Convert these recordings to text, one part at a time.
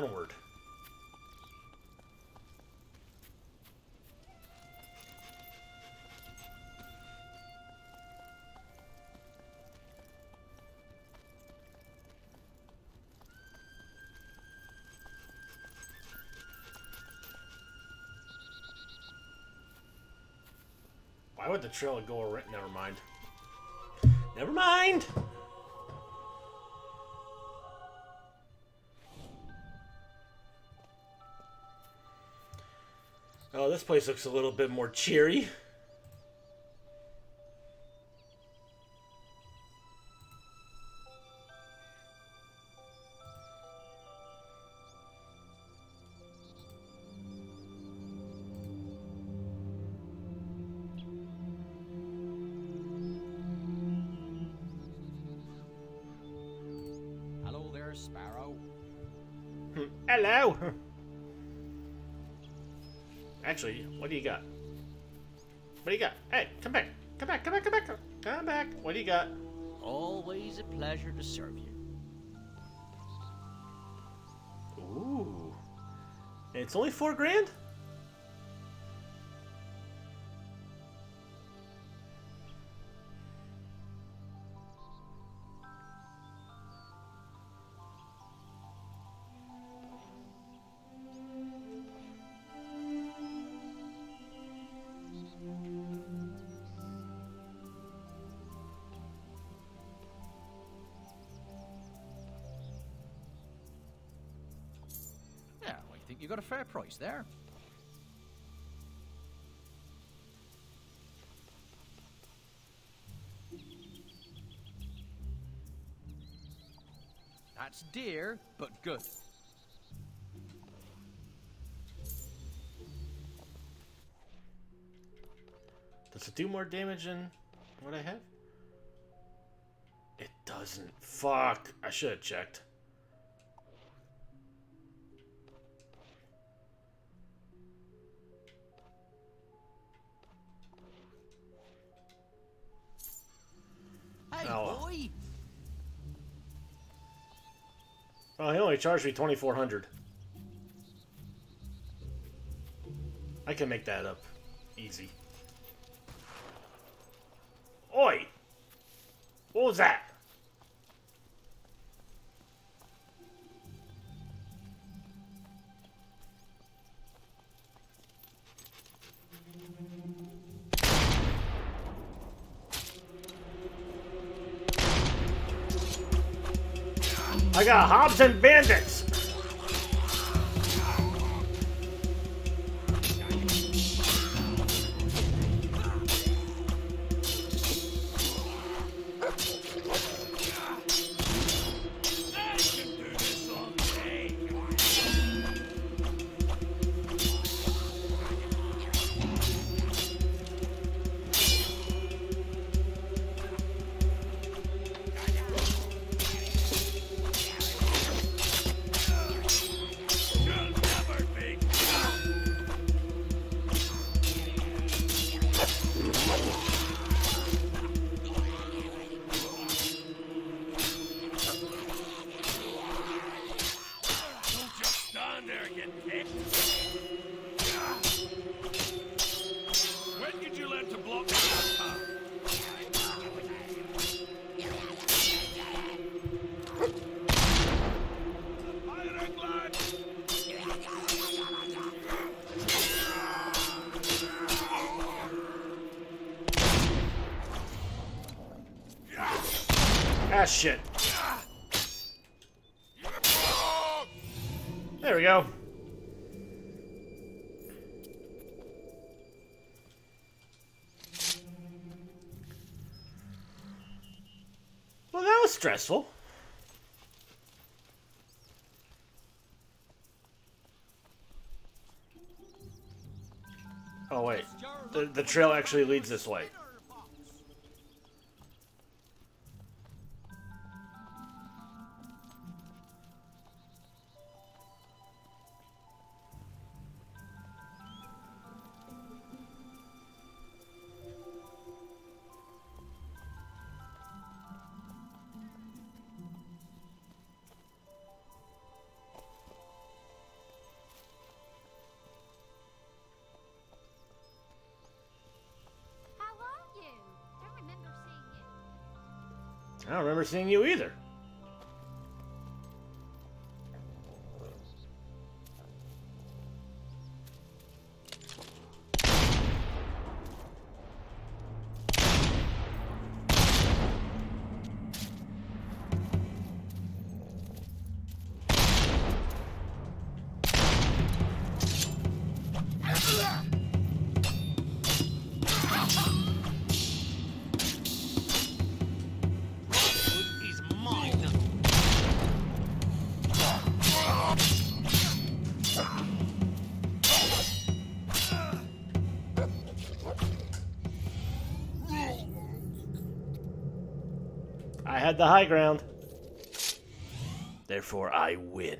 Onward. Why would the trail go around? Never mind. Never mind! This place looks a little bit more cheery. Hello there, Sparrow. Hmm, hello! Actually, what do you got? What do you got? Hey, come back! Come back, come back, come back! Come back! What do you got? Always a pleasure to serve you. Ooh. It's only four grand? Got a fair price there? That's dear, but good. Does it do more damage than what I have? It doesn't. Fuck. I should have checked. Hey, Oh. boy! Well, he only charged me 2400 I can make that up. Easy. Oi! What was that? I got Hobbes and Bandits! Stressful. Oh, wait. The, the trail actually leads this way. I don't remember seeing you either. The high ground. Therefore, I win.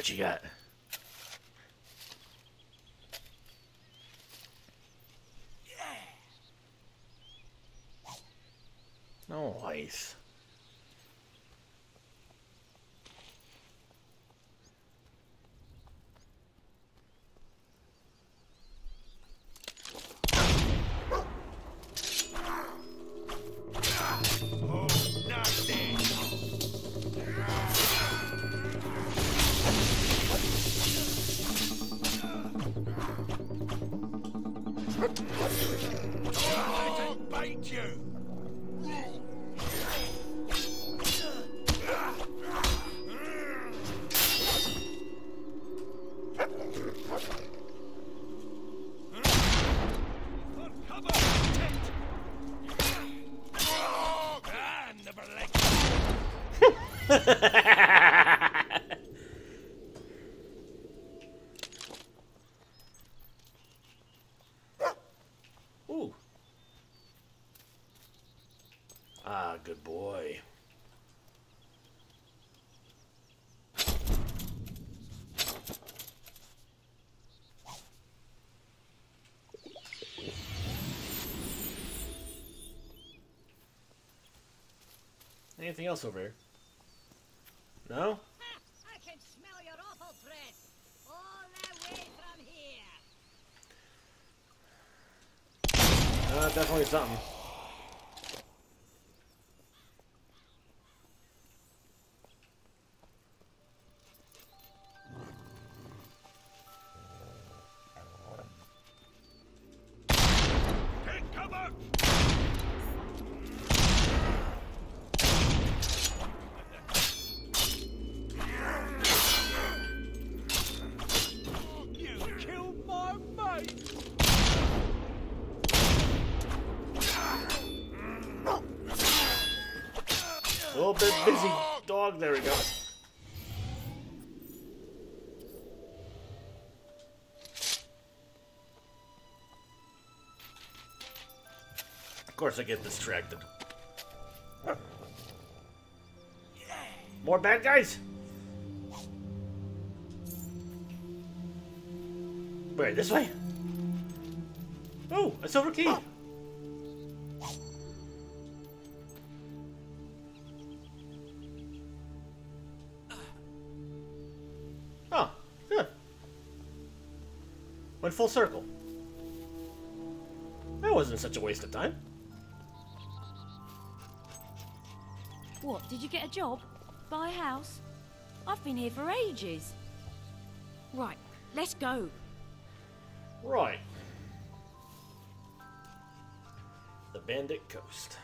What you got? Nice. Anything else over here? No? I can smell your awful breath all the way from here. Uh, definitely something. Little bit busy dog. There we go. Of course, I get distracted. More bad guys. Wait, this way. Oh, a silver key. Oh, Went full circle. That wasn't such a waste of time. What, did you get a job? Buy a house? I've been here for ages. Right, let's go. Right. The Bandit Coast.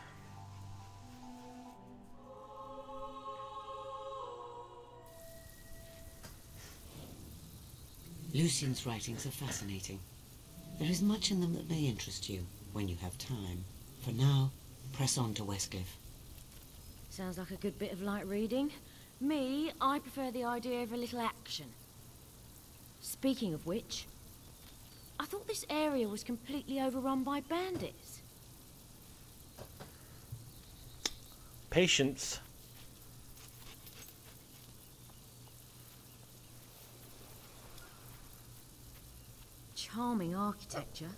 Lucien's writings are fascinating. There is much in them that may interest you when you have time. For now, press on to Westcliff. Sounds like a good bit of light reading. Me, I prefer the idea of a little action. Speaking of which, I thought this area was completely overrun by bandits. Patience. Charming architecture.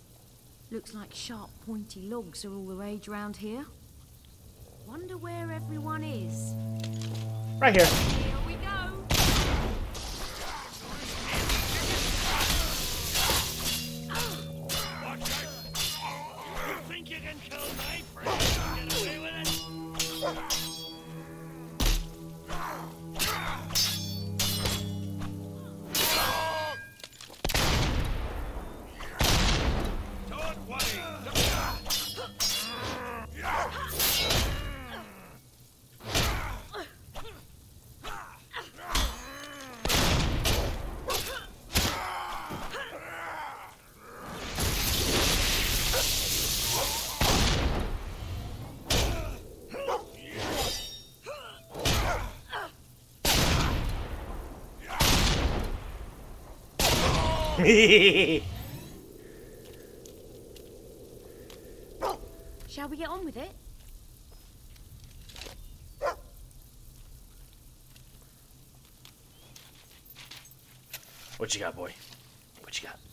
Looks like sharp, pointy logs are all the rage round here. Wonder where everyone is. Right here. Here we go. Shall we get on with it? what you got, boy? What you got?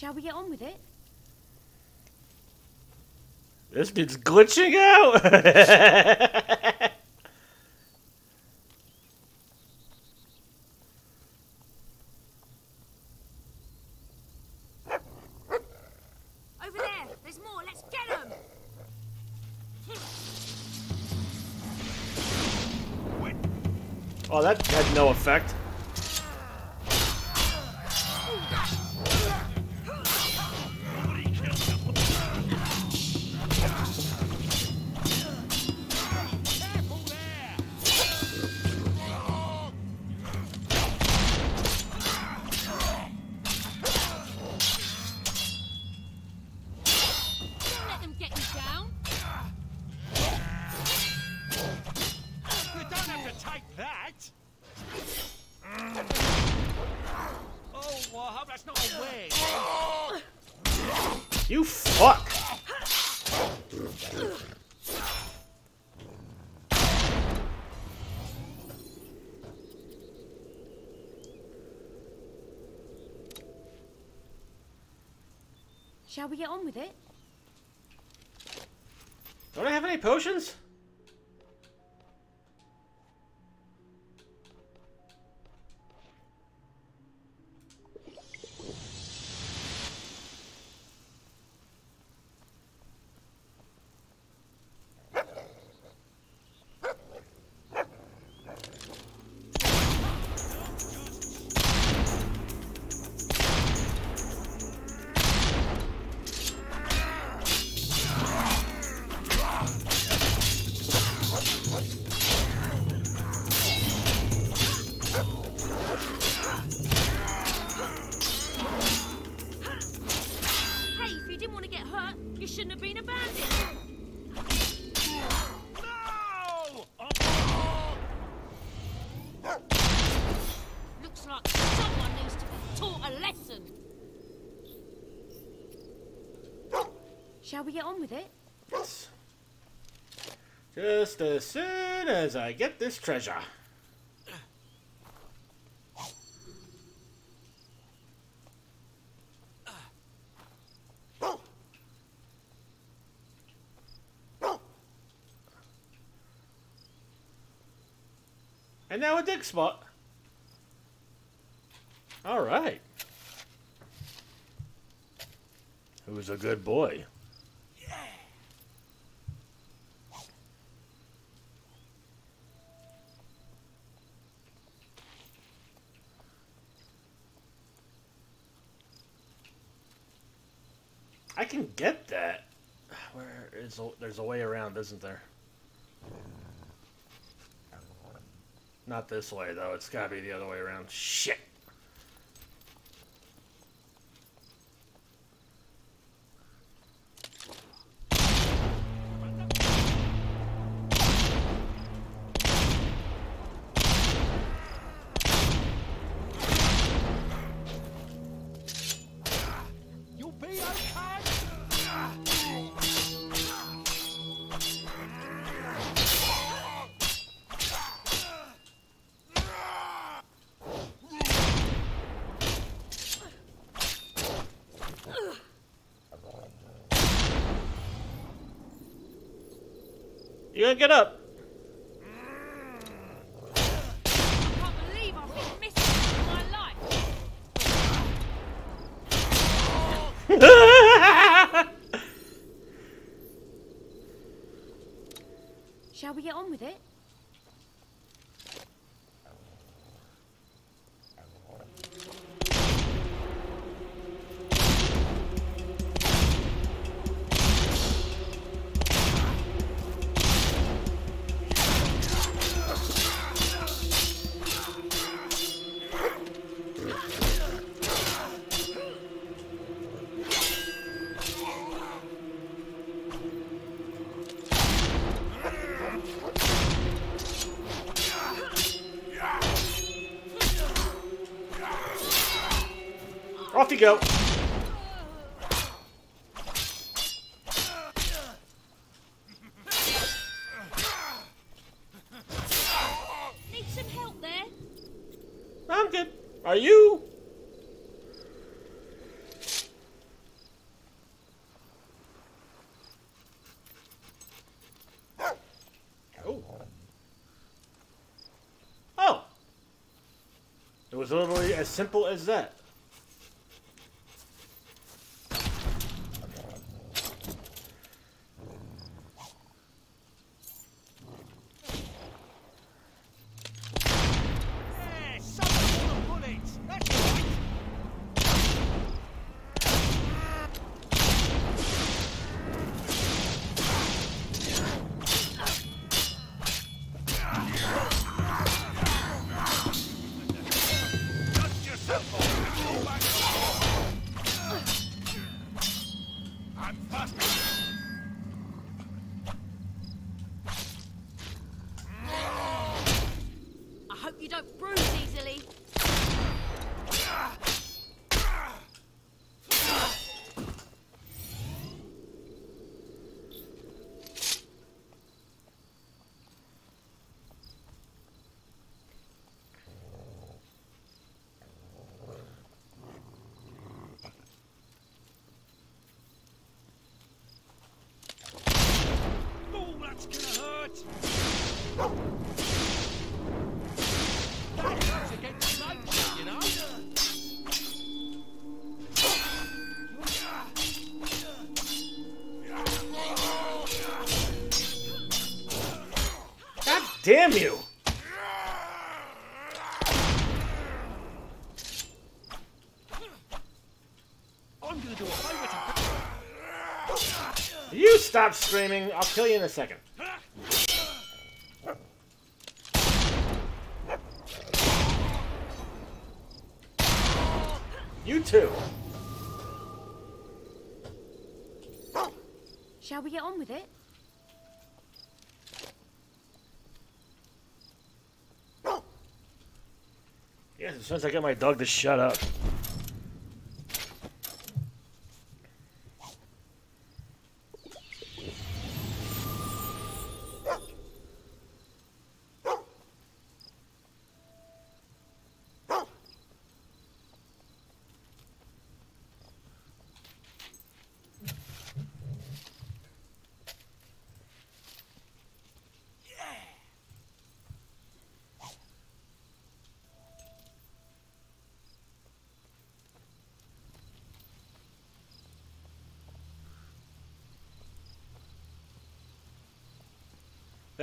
Shall we get on with it? This dude's glitching out. Over there! There's more! Let's get them! oh, that had no effect. We get Shall we get on with it? Yes. Just as soon as I get this treasure. And now a dig spot. All right. Who's a good boy? A, there's a way around, isn't there? Not this way though. It's gotta be the other way around. Shit. Shall we get on with it? Go. Need some help there? I'm good. Are you? Oh. Oh. It was literally as simple as that. Damn you! You stop screaming. I'll kill you in a second. You too. Shall we get on with it? Soon as I get my dog to shut up.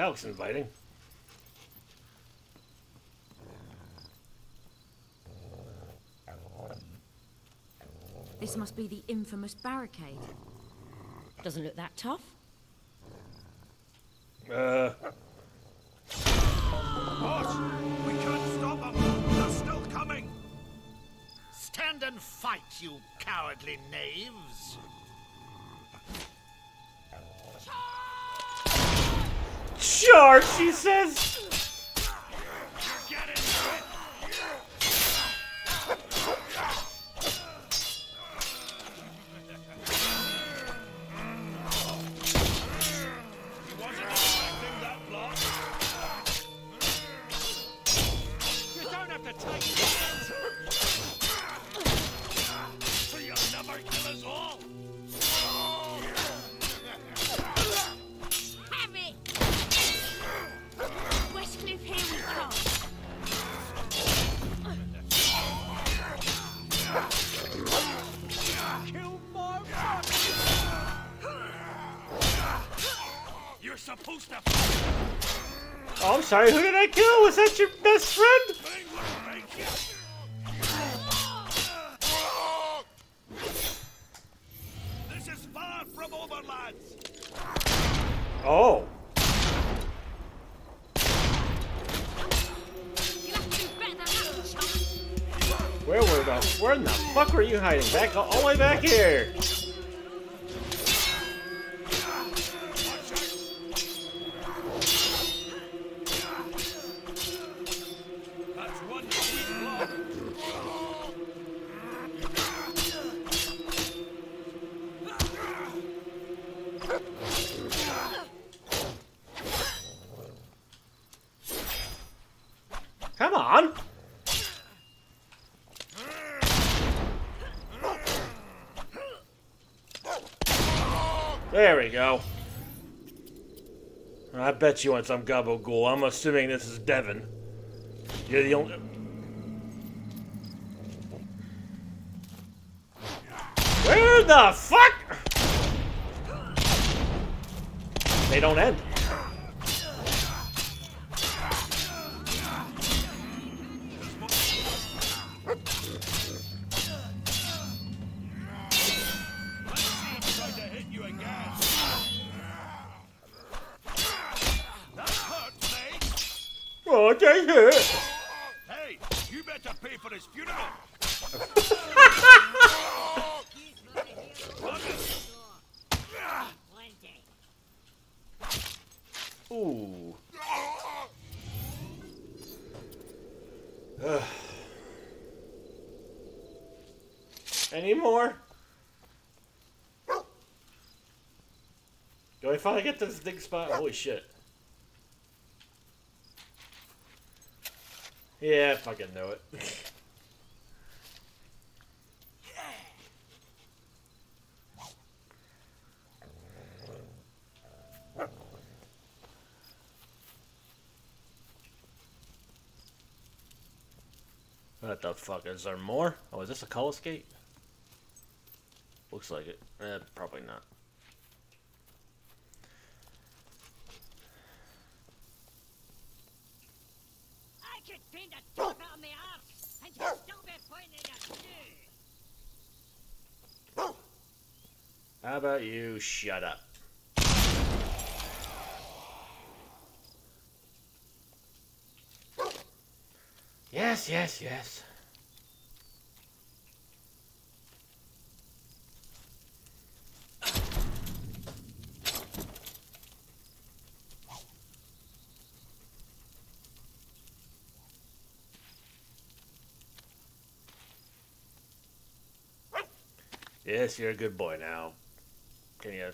That looks inviting. This must be the infamous barricade. Doesn't look that tough. Uh, Boss, we can't stop them. They're still coming. Stand and fight, you cowardly knaves. Charge, she says. Far from over. Oh. Where were the where in the fuck were you hiding? Back all the way back here. Bet you want some gabagool. I'm assuming this is Devon. You're the only. Where the fuck? They don't end. Oh, take it. Hey, you better pay for his funeral. Ooh. Ugh. Any more? Do I finally get this dig spot? Holy shit. Yeah, I fucking know it. What the fuck? Is there more? Oh, is this a cullis gate? Looks like it. Eh, probably not. I could bend a tooth out of my arse, and you'd still be pointing at me. How about you shut up? Yes, yes, yes. Yes, you're a good boy now. You?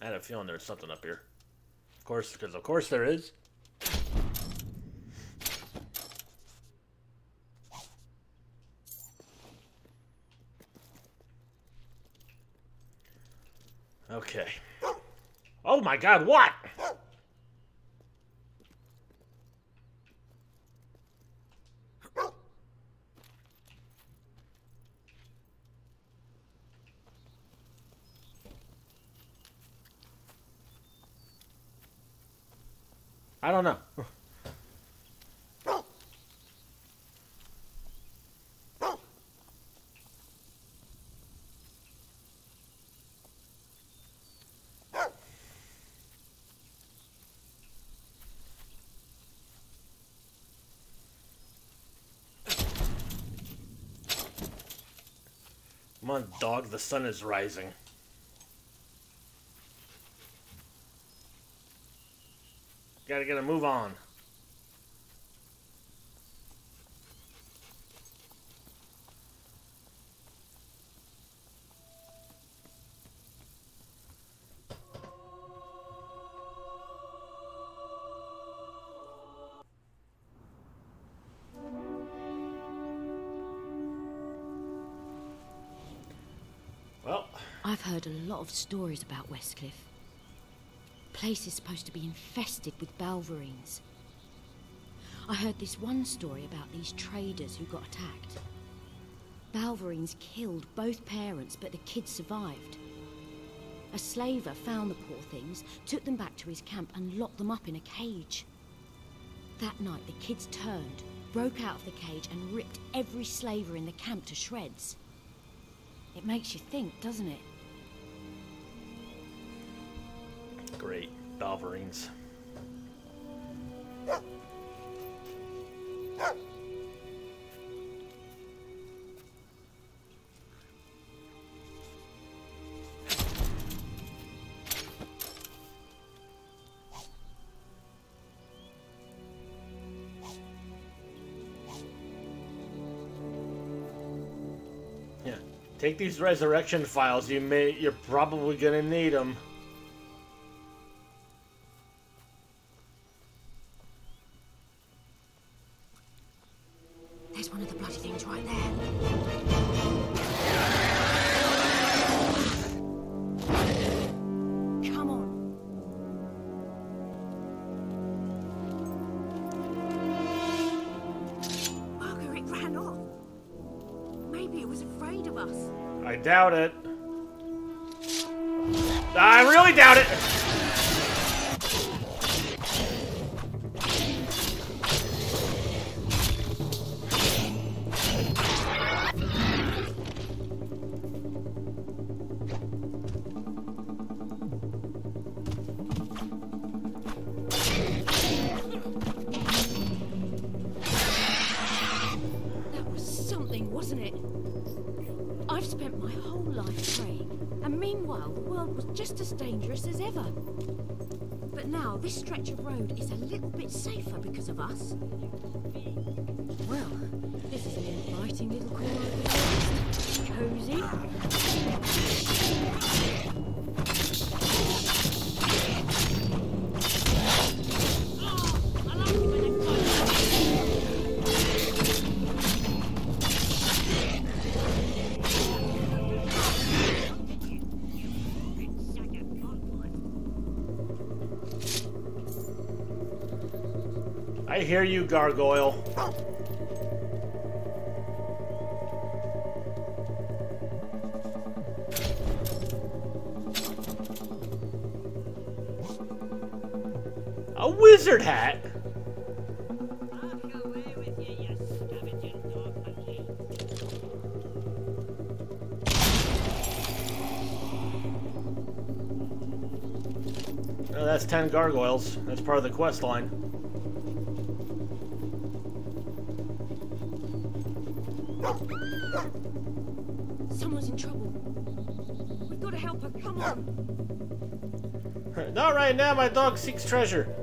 I had a feeling there was something up here. Of course, because of course there is. Okay. My god, what? I don't know. Come on, dog. The sun is rising. Gotta get a move on. Heard a lot of stories about Westcliff. Place is supposed to be infested with Balverines. I heard this one story about these traders who got attacked. Balverines killed both parents, but the kids survived. A slaver found the poor things, took them back to his camp, and locked them up in a cage. That night, the kids turned, broke out of the cage, and ripped every slaver in the camp to shreds. It makes you think, doesn't it? Great. Balverines. Yeah. Take these resurrection phials. You may you're probably going to need them. Meanwhile the world was just as dangerous as ever. But now this stretch of road is a little bit safer because of us. Hear you, gargoyle. A wizard hat? Oh, that's 10 gargoyles. That's part of the quest line. Someone's in trouble. We've got to help her. Come on. Not right now, my dog seeks treasure.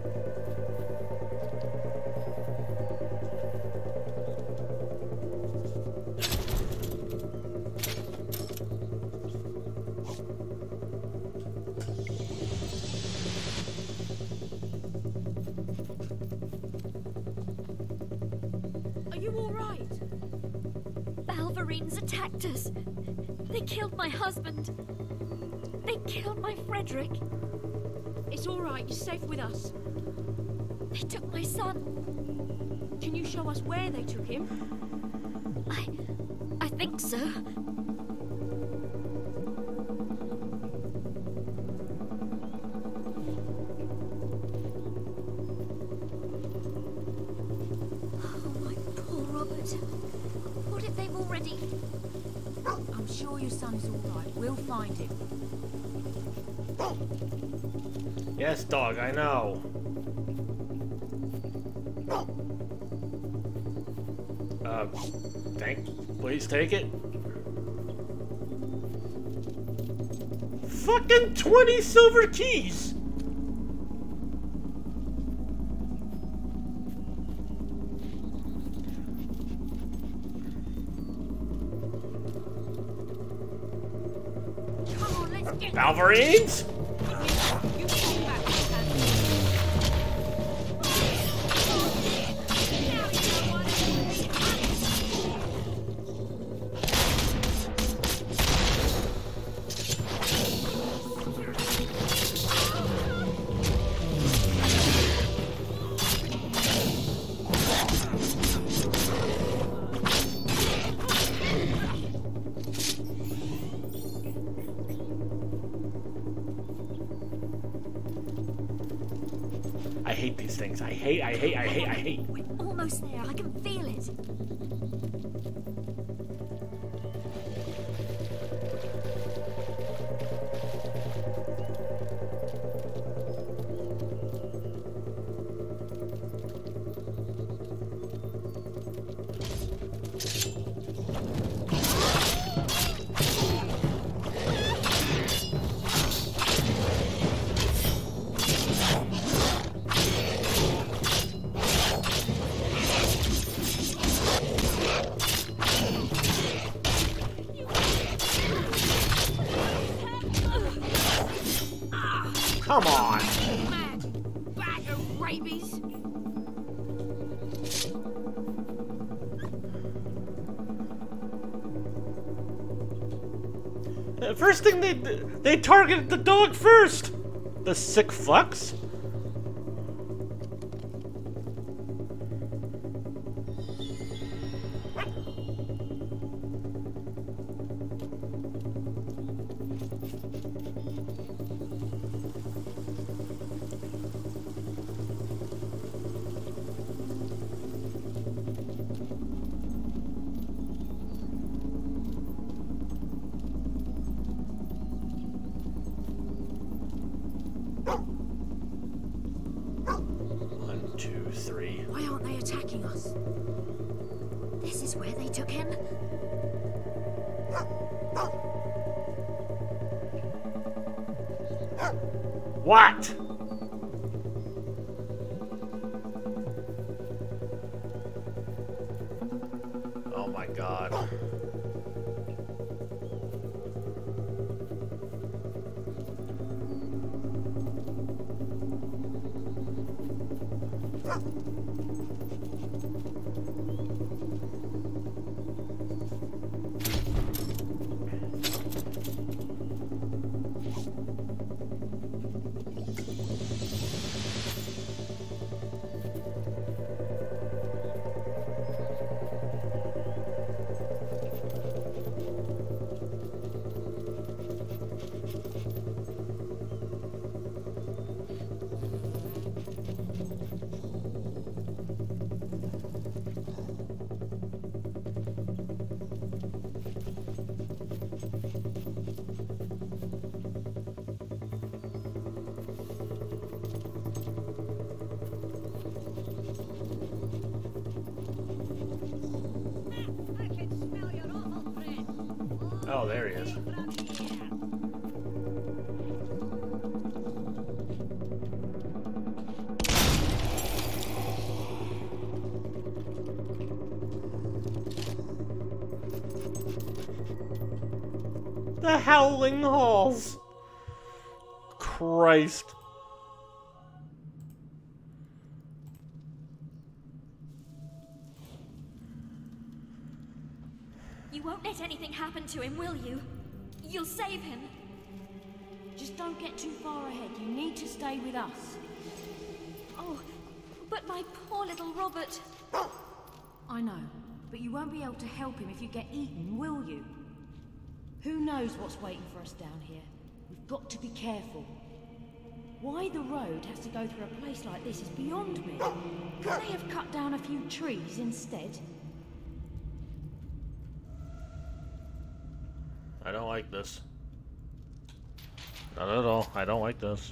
It. Fucking 20 silver keys! Come on, let's they targeted the dog first. The sick fucks. My god. The Howling Halls. Christ. You won't let anything happen to him, will you? You'll save him. Just don't get too far ahead. You need to stay with us. Oh, but my poor little Robert. I know, but you won't be able to help him if you get eaten, will you? Who knows what's waiting for us down here? We've got to be careful. Why the road has to go through a place like this is beyond me. Couldn't they have cut down a few trees instead? I don't like this. Not at all. I don't like this.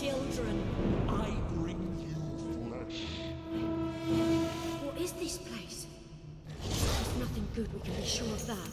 Children. I bring you flesh. What is this place? There's nothing good, we can be sure of that.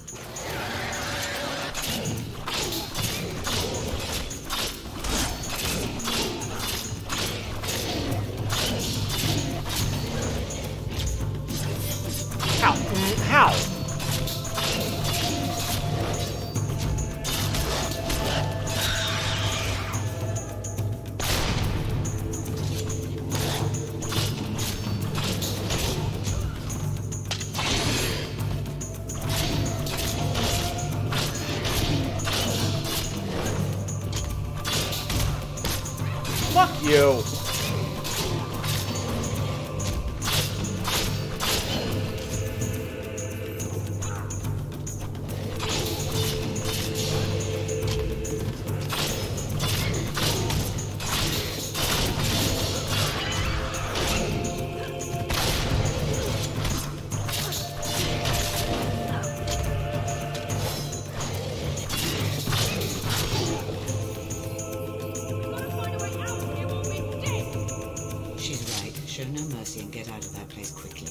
Show no mercy and get out of that place quickly.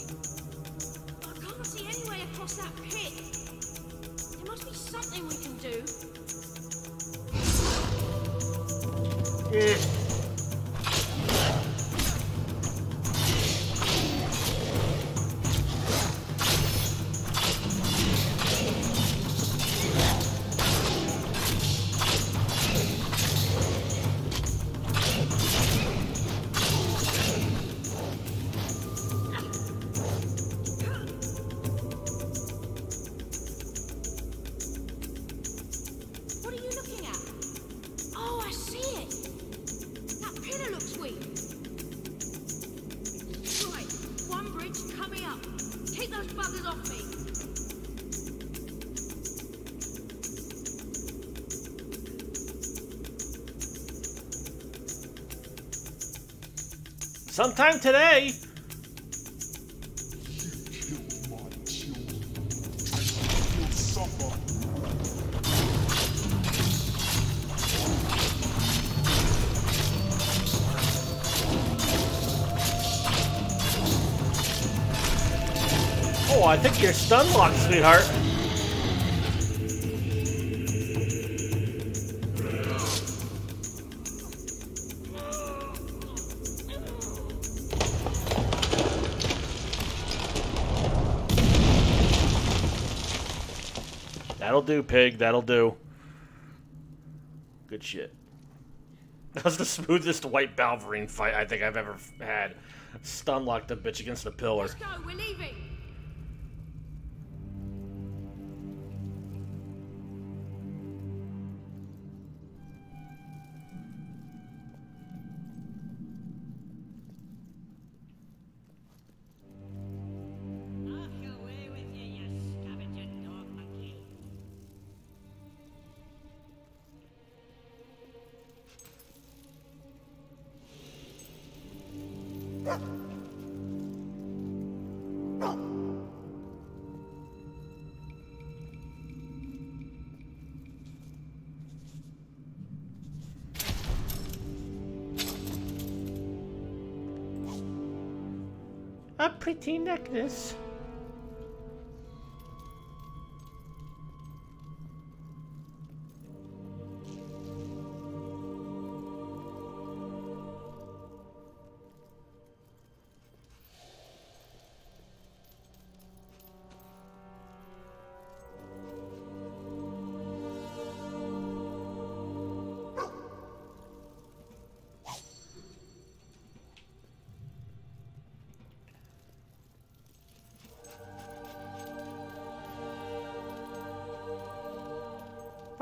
I can't see any way across that pit. There must be something we can do. What Sometime today! Oh, I think you're stun locked, sweetheart. That'll do, pig. That'll do. Good shit. That was the smoothest white Balverine fight I think I've ever had. Stun locked the bitch against the pillar. Let's go, we're leaving. 18 necklace.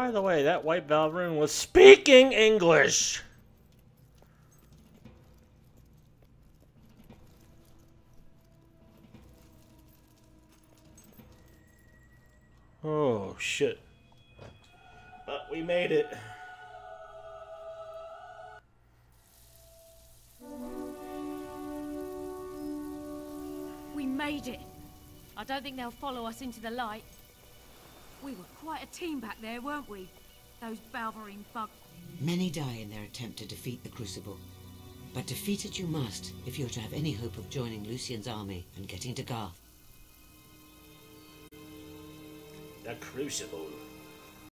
By the way, that white Balverine was speaking English. Oh shit. But we made it. We made it. I don't think they'll follow us into the light. We were quite a team back there, weren't we? Those Balverine bug. Many die in their attempt to defeat the Crucible. But defeat it you must if you're to have any hope of joining Lucien's army and getting to Garth. The Crucible.